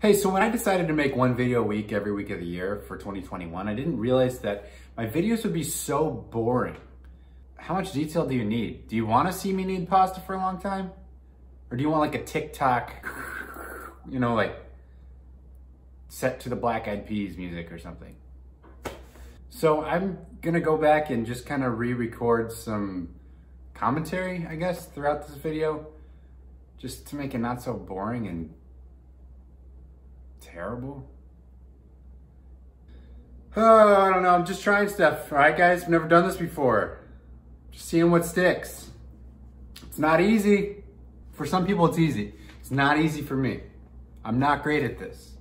Hey, so when I decided to make one video a week every week of the year for 2021, I didn't realize that my videos would be so boring. How much detail do you need? Do you want to see me knead pasta for a long time? Or do you want like a TikTok, you know, like set to the Black Eyed Peas music or something? So I'm gonna go back and just kind of re-record some commentary, I guess, throughout this video, just to make it not so boring and terrible. Oh, I don't know. I'm just trying stuff. All right, guys, I've never done this before. Just seeing what sticks. It's not easy. For some people, it's easy. It's not easy for me. I'm not great at this.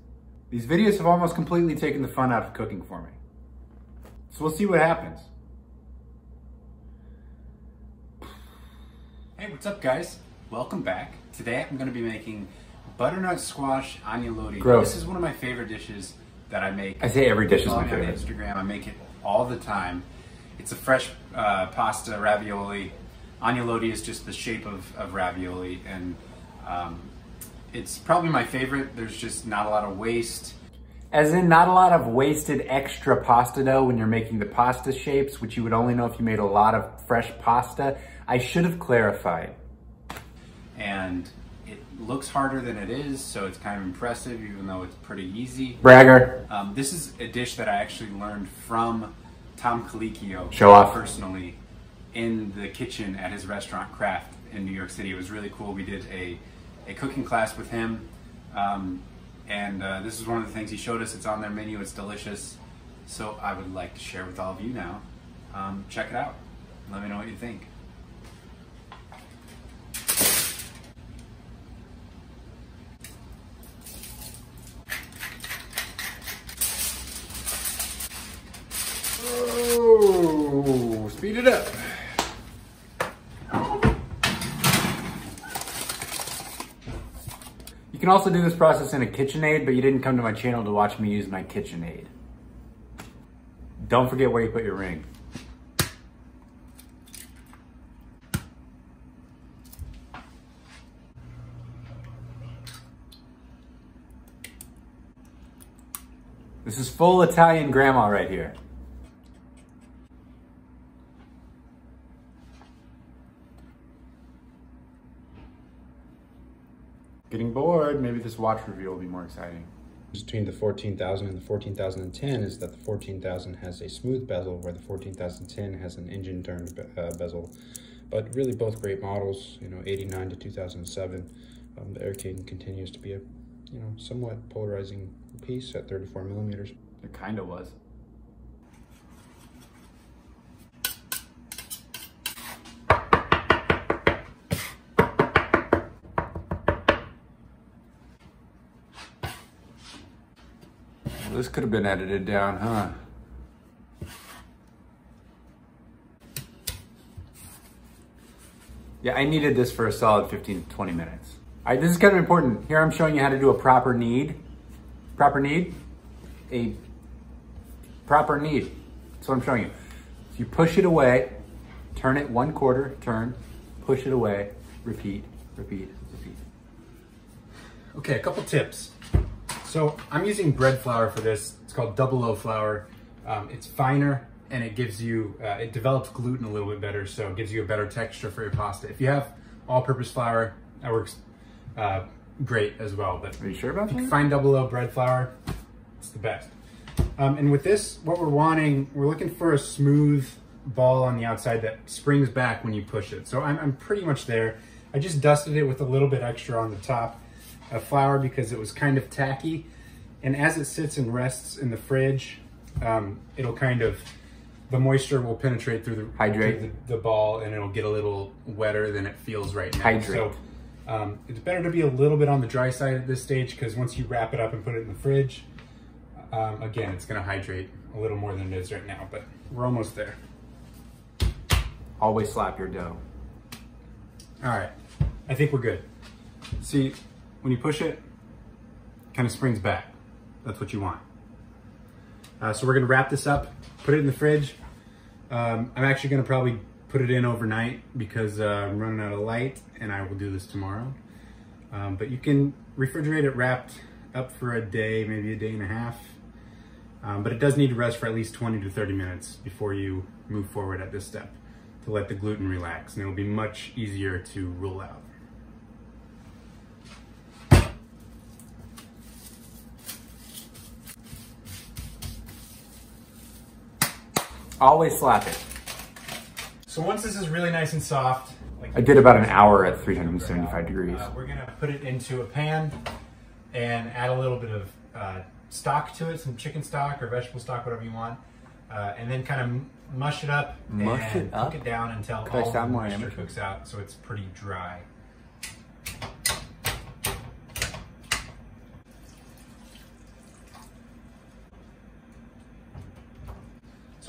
These videos have almost completely taken the fun out of cooking for me. So we'll see what happens. Hey, what's up guys? Welcome back. Today I'm gonna be making butternut squash agnolotti. Gross. This is one of my favorite dishes that I make. I say every dish is my favorite. on. Instagram. I make it all the time. It's a fresh uh, pasta ravioli. Agnolotti is just the shape of, of ravioli, and um, it's probably my favorite. There's just not a lot of waste. As in, not a lot of wasted extra pasta dough when you're making the pasta shapes, which you would only know if you made a lot of fresh pasta. I should have clarified. and it looks harder than it is, so it's kind of impressive, even though it's pretty easy. Bragger. Um, this is a dish that I actually learned from Tom Colicchio Show off. personally in the kitchen at his restaurant Craft in New York City. It was really cool. We did a, a cooking class with him, um, and uh, this is one of the things he showed us. It's on their menu. It's delicious. So I would like to share with all of you now. Um, check it out. Let me know what you think. It up. You can also do this process in a KitchenAid, but you didn't come to my channel to watch me use my KitchenAid. Don't forget where you put your ring. This is full Italian grandma right here. Getting bored. Maybe this watch review will be more exciting. between the 14,000 and the 14,010 is that the 14,000 has a smooth bezel where the 14,010 has an engine turned be- uh, bezel. But really both great models, you know, 89 to 2007. Um, the Air-King continues to be a, you know, somewhat polarizing piece at 34 millimeters. It kind of was. This could have been edited down, huh? Yeah, I needed this for a solid 15 to 20 minutes. All right, this is kind of important. Here I'm showing you how to do a proper knead. Proper knead, a proper knead. That's what I'm showing you. So you push it away, turn it one quarter, turn, push it away, repeat, repeat, repeat. Okay, a couple tips. So I'm using bread flour for this. It's called double O flour. Um, it's finer and it gives you, uh, it develops gluten a little bit better, so it gives you a better texture for your pasta. If you have all-purpose flour, that works uh, great as well. But Are you sure about if you can find double O bread flour, it's the best. Um, and with this, what we're wanting, we're looking for a smooth ball on the outside that springs back when you push it. So I'm, I'm pretty much there. I just dusted it with a little bit extra on the top of flour because it was kind of tacky. And as it sits and rests in the fridge, um, it'll kind of, the moisture will penetrate through the, Hydrate. through the, the ball and it'll get a little wetter than it feels right now. Hydrate. So um, it's better to be a little bit on the dry side at this stage because once you wrap it up and put it in the fridge, um, again, it's gonna hydrate a little more than it is right now, but we're almost there. Always slap your dough. All right, I think we're good. See, when you push it, kind of springs back. That's what you want. Uh, so we're gonna wrap this up, put it in the fridge. Um, I'm actually gonna probably put it in overnight because uh, I'm running out of light and I will do this tomorrow. Um, but you can refrigerate it wrapped up for a day, maybe a day and a half. Um, but it does need to rest for at least 20 to 30 minutes before you move forward at this step to let the gluten relax and it'll be much easier to roll out. Always slap it. So once this is really nice and soft, like I did about an hour at 375 degrees. Uh, we're gonna put it into a pan and add a little bit of uh, stock to it, some chicken stock or vegetable stock, whatever you want, uh, and then kind of mush it up Mush and it up? cook it down until Could I all the moisture cooks out, so it's pretty dry.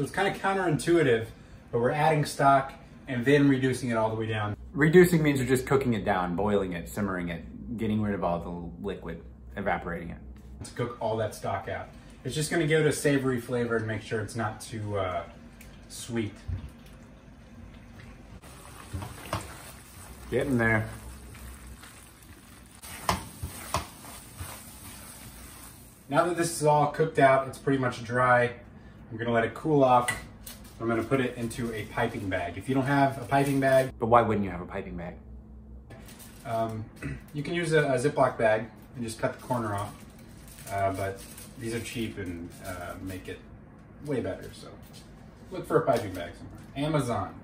So it's kind of counterintuitive, but we're adding stock and then reducing it all the way down. Reducing means you're just cooking it down, boiling it, simmering it, getting rid of all the liquid, evaporating it. to cook all that stock out. It's just gonna give it a savory flavor and make sure it's not too uh, sweet. Getting there. Now that this is all cooked out, it's pretty much dry. I'm gonna let it cool off. I'm gonna put it into a piping bag. If you don't have a piping bag, But why wouldn't you have a piping bag? um, you can use a, a Ziploc bag and just cut the corner off. Uh, but these are cheap and uh, make it way better. So look for a piping bag somewhere. Amazon.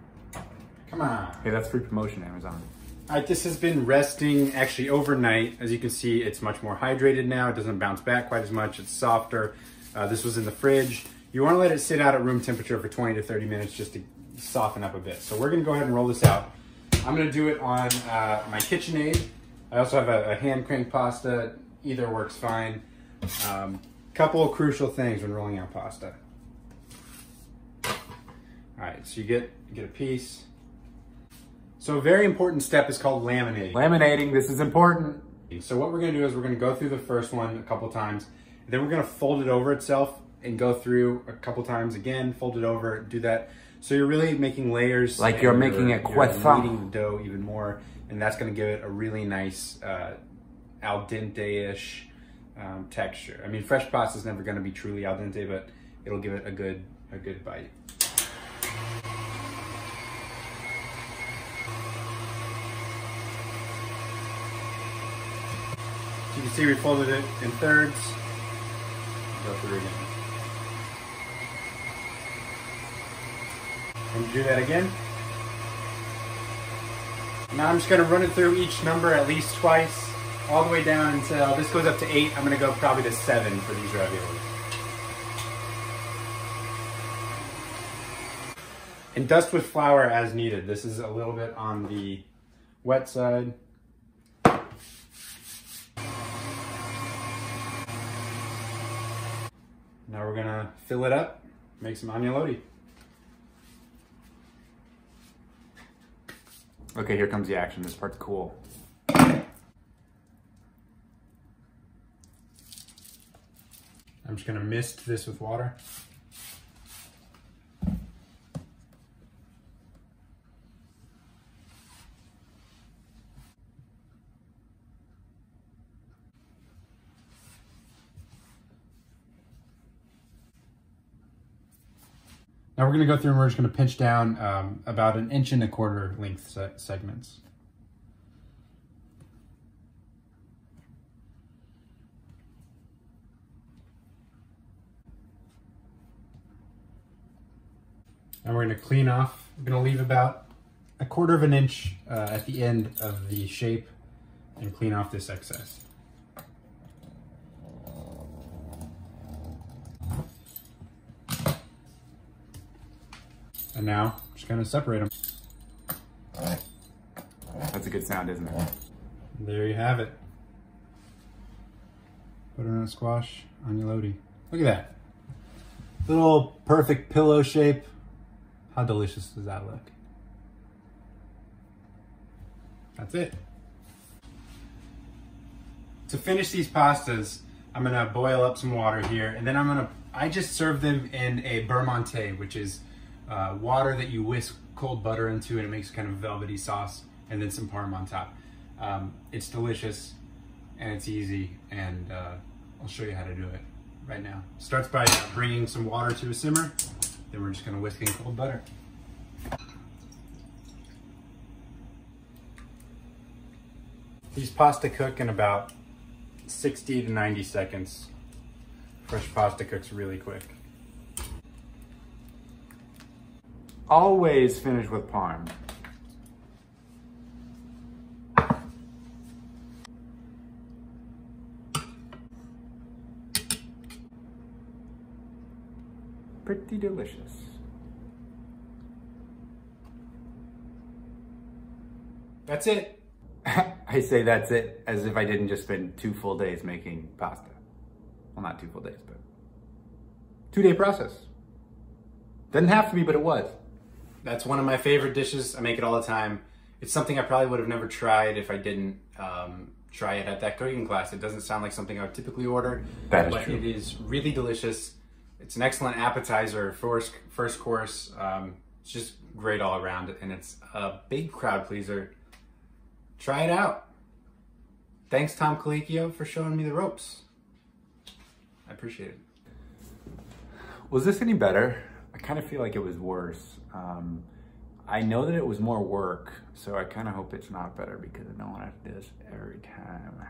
Come on. Hey, that's free promotion, Amazon. All right, this has been resting actually overnight. As you can see, it's much more hydrated now. It doesn't bounce back quite as much. It's softer. Uh, this was in the fridge. You want to let it sit out at room temperature for 20 to 30 minutes just to soften up a bit. So we're going to go ahead and roll this out. I'm going to do it on uh, my KitchenAid. I also have a, a hand crank pasta. Either works fine. Um, couple of crucial things when rolling out pasta. All right, so you get you get a piece. So a very important step is called laminating. Laminating, this is important. So what we're gonna do is we're gonna go through the first one a couple times, then we're gonna fold it over itself and go through a couple times again, fold it over, do that. So you're really making layers. Like you're making a you're kneading the dough even more, and that's gonna give it a really nice uh, al dente-ish um, texture. I mean, fresh pasta is never gonna be truly al dente, but it'll give it a good a good bite. You can see we folded it in thirds. Go through again. And do that again. Now I'm just gonna run it through each number at least twice, all the way down until this goes up to eight. I'm gonna go probably to seven for these raviolis. And dust with flour as needed. This is a little bit on the wet side. Now we're gonna fill it up, make some agnolotti. Okay, here comes the action. This part's cool. I'm just gonna mist this with water. Now we're gonna go through and we're just gonna pinch down um, about an inch and a quarter length se- segments. And we're gonna clean off. We're gonna leave about a quarter of an inch uh, at the end of the shape and clean off this excess. And now, just kind of separate them. That's a good sound, isn't it? There you have it. Butternut squash agnolotti. Look at that. Little perfect pillow shape. How delicious does that look? That's it. To finish these pastas, I'm gonna boil up some water here, and then I'm gonna, I just serve them in a beurre monté, which is uh, water that you whisk cold butter into, and it makes kind of velvety sauce, and then some parm on top. Um, it's delicious. and it's easy, and uh, I'll show you how to do it right now. Starts by bringing some water to a simmer, then we're just gonna whisk in cold butter. These pasta cook in about 60 to 90 seconds. Fresh pasta cooks really quick. Always finish with parm. Pretty delicious. That's it. I say that's it as if I didn't just spend two full days making pasta. Well, not two full days, but two day process. Doesn't have to be, but it was. That's one of my favorite dishes. I make it all the time. It's something I probably would have never tried if I didn't um, try it at that cooking class. It doesn't sound like something I would typically order, That is but true. it is really delicious. It's an excellent appetizer, first first course. Um, it's just great all around, and it's a big crowd pleaser. Try it out. Thanks, Tom Colicchio, for showing me the ropes. I appreciate it. Was this any better? Kind of feel like it was worse. Um, I know that it was more work, so I kind of hope it's not better because I don't want to have to do this every time.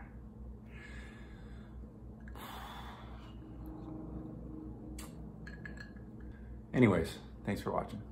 Anyways, thanks for watching.